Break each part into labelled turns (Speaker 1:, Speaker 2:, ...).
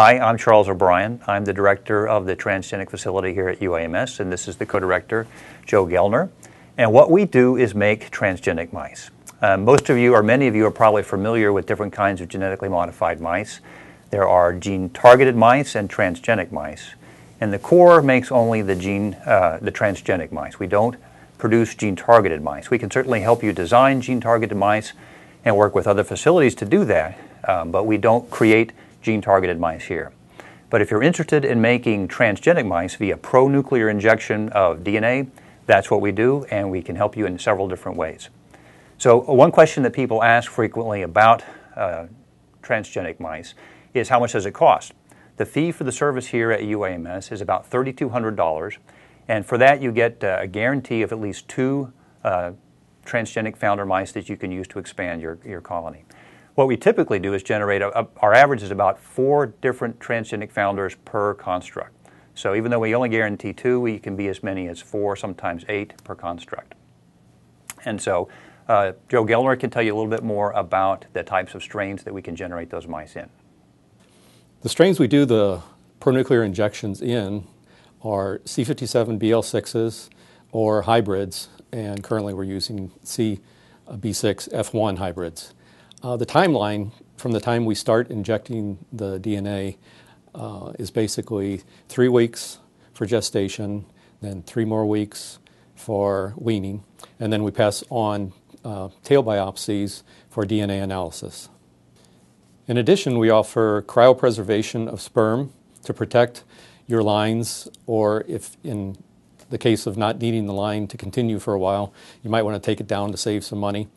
Speaker 1: Hi, I'm Charles O'Brien. I'm the director of the transgenic facility here at UAMS, and this is the co-director, Joe Goellner. And what we do is make transgenic mice. Uh, most of you, or many of you, are probably familiar with different kinds of genetically modified mice. There are gene-targeted mice and transgenic mice. And the core makes only the gene, uh, the transgenic mice. We don't produce gene-targeted mice. We can certainly help you design gene-targeted mice and work with other facilities to do that, um, but we don't create gene-targeted mice here. But if you're interested in making transgenic mice via pronuclear injection of DNA, that's what we do, and we can help you in several different ways. So one question that people ask frequently about uh, transgenic mice is how much does it cost? The fee for the service here at UAMS is about $3,200, and for that you get uh, a guarantee of at least two uh, transgenic founder mice that you can use to expand your, your colony. What we typically do is generate, a, a, our average is about four different transgenic founders per construct. So even though we only guarantee two, we can be as many as four, sometimes eight per construct. And so uh, Joe Goellner can tell you a little bit more about the types of strains that we can generate those mice in.
Speaker 2: The strains we do the pronuclear injections in are C57BL6s or hybrids, and currently we're using CB6F1 hybrids. Uh, the timeline from the time we start injecting the DNA uh, is basically three weeks for gestation, then three more weeks for weaning, and then we pass on uh, tail biopsies for DNA analysis. In addition, we offer cryopreservation of sperm to protect your lines, or if in the case of not needing the line to continue for a while, you might want to take it down to save some money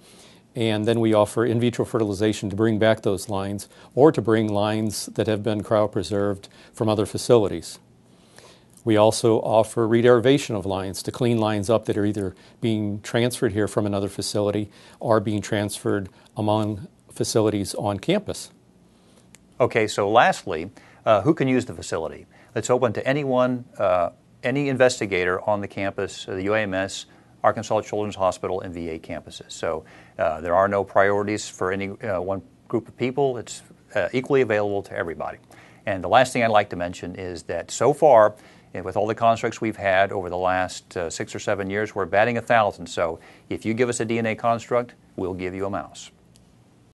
Speaker 2: and then we offer in vitro fertilization to bring back those lines or to bring lines that have been cryopreserved from other facilities. We also offer rederivation of lines to clean lines up that are either being transferred here from another facility or being transferred among facilities on campus.
Speaker 1: Okay, so lastly, uh, who can use the facility? It's open to anyone, uh, any investigator on the campus, uh, the UAMS, Arkansas Children's Hospital, and VA campuses. So uh, there are no priorities for any uh, one group of people. It's uh, equally available to everybody. And the last thing I'd like to mention is that so far, with all the constructs we've had over the last uh, six or seven years, we're batting a thousand. So if you give us a DNA construct, we'll give you a mouse.